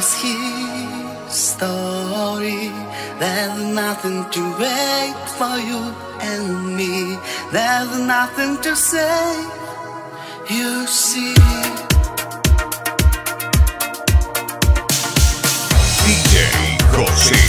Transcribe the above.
is history. There's nothing to wait for you and me. There's nothing to say. You see. DJ José